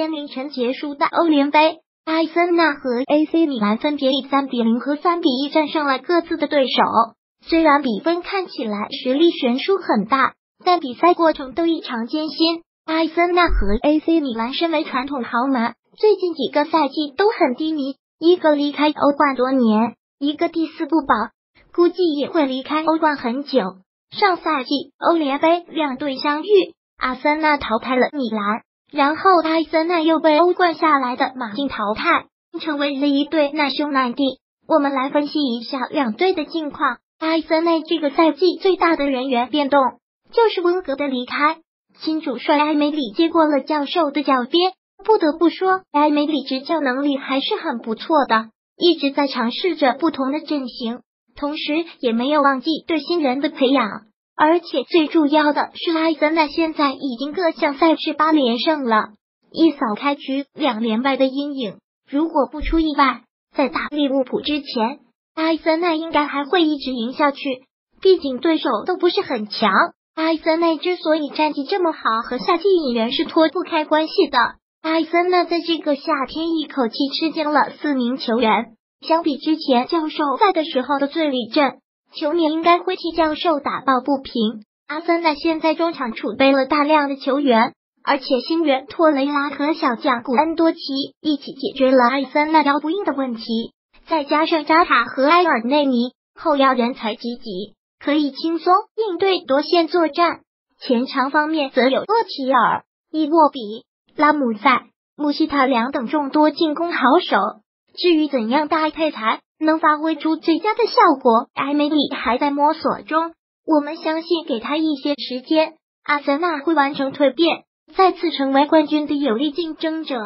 天凌晨结束的欧联杯，阿森纳和 AC 米兰分别以三比零和三比一战胜了各自的对手。虽然比分看起来实力悬殊很大，但比赛过程都异常艰辛。阿森纳和 AC 米兰身为传统豪门，最近几个赛季都很低迷，一个离开欧冠多年，一个第四不保，估计也会离开欧冠很久。上赛季欧联杯两队相遇，阿森纳淘汰了米兰，然后埃森纳又被欧冠下来的马竞淘汰，成为了一对难兄难弟。我们来分析一下两队的近况。埃森纳这个赛季最大的人员变动就是温格的离开，新主帅埃梅里接过了教授的教鞭。不得不说，埃梅里执教能力还是很不错的，一直在尝试着不同的阵型，同时也没有忘记对新人的培养。而且最重要的是，阿森纳现在已经各项赛事八连胜了，一扫开局两连败的阴影。如果不出意外，在打利物浦之前。阿森纳应该还会一直赢下去，毕竟对手都不是很强。阿森纳之所以战绩这么好，和夏季引援是脱不开关系的。阿森纳在这个夏天一口气吃进了四名球员，相比之前教授在的时候的最里阵，球迷应该会替教授打抱不平。阿森纳现在中场储备了大量的球员，而且新援托雷拉和小将古恩多奇一起解决了阿森纳腰不硬的问题。再加上扎塔和埃尔内尼后腰人才济济，可以轻松应对多线作战。前场方面则有厄齐尔、伊沃比、拉姆塞、穆希塔良等众多进攻好手。至于怎样搭配才能发挥出最佳的效果，艾梅里还在摸索中。我们相信，给他一些时间，阿森纳会完成蜕变，再次成为冠军的有力竞争者。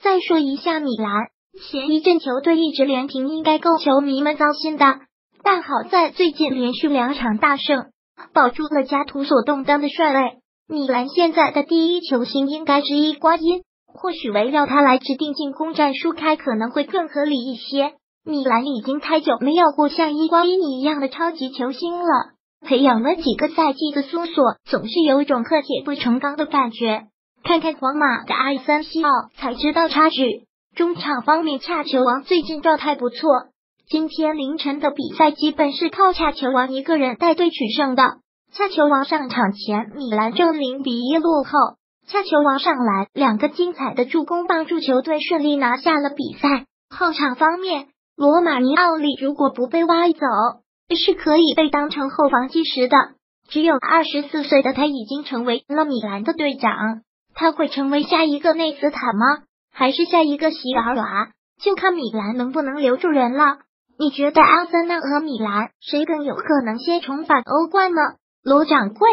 再说一下米兰。前一阵球队一直连平，应该够球迷们糟心的。但好在最近连续两场大胜，保住了家徒所动荡的帅位。米兰现在的第一球星应该是伊瓜因，或许围绕他来制定进攻战术，开可能会更合理一些。米兰已经太久没有过像伊瓜因一样的超级球星了，培养了几个赛季的苏索，总是有种刻铁不成钢的感觉。看看皇马的埃森西奥，才知道差距。中场方面，恰球王最近状态不错。今天凌晨的比赛基本是靠恰球王一个人带队取胜的。恰球王上场前，米兰正零比一落后。恰球王上来两个精彩的助攻，帮助球队顺利拿下了比赛。后场方面，罗马尼奥利如果不被挖走，是可以被当成后防基石的。只有二十四岁的他已经成为了米兰的队长，他会成为下一个内斯塔吗？还是下一个席尔瓦，就看米兰能不能留住人了。你觉得阿森纳和米兰谁更有可能先重返欧冠呢？罗掌柜。